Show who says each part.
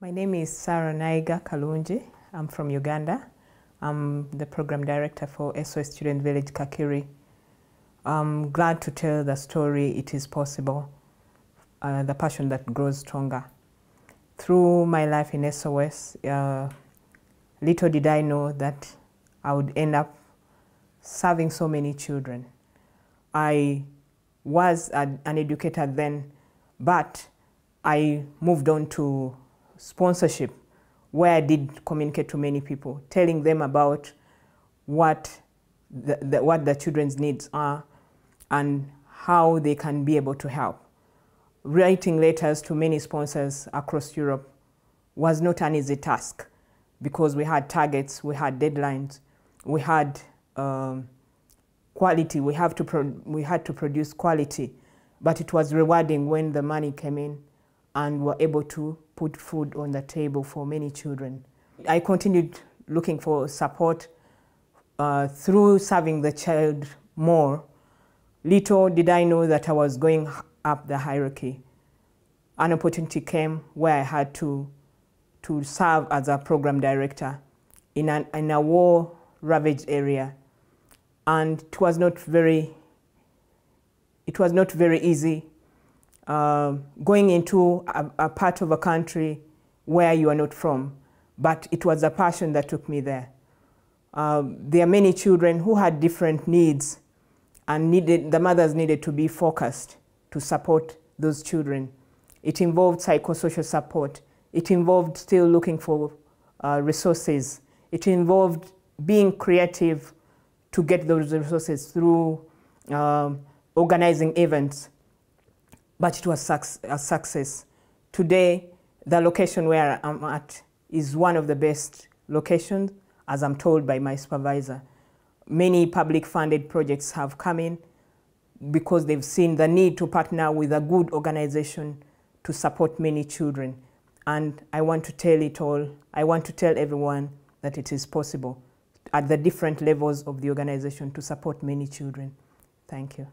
Speaker 1: My name is Sarah Nayiga Kalunji. I'm from Uganda. I'm the program director for SOS Student Village Kakiri. I'm glad to tell the story It is Possible, uh, the passion that grows stronger. Through my life in SOS, uh, little did I know that I would end up serving so many children. I was an educator then, but I moved on to sponsorship where I did communicate to many people, telling them about what the, the, what the children's needs are and how they can be able to help. Writing letters to many sponsors across Europe was not an easy task because we had targets, we had deadlines, we had um, quality, we, have to we had to produce quality, but it was rewarding when the money came in and were able to put food on the table for many children. I continued looking for support uh, through serving the child more. Little did I know that I was going up the hierarchy. An opportunity came where I had to, to serve as a program director in, an, in a war-ravaged area. And it was not very, it was not very easy uh, going into a, a, part of a country where you are not from. But it was a passion that took me there. Uh, there are many children who had different needs and needed, the mothers needed to be focused to support those children. It involved psychosocial support. It involved still looking for uh, resources. It involved being creative to get those resources through um, organizing events but it was a success. Today, the location where I'm at is one of the best locations, as I'm told by my supervisor. Many public funded projects have come in because they've seen the need to partner with a good organization to support many children. And I want to tell it all, I want to tell everyone that it is possible at the different levels of the organization to support many children. Thank you.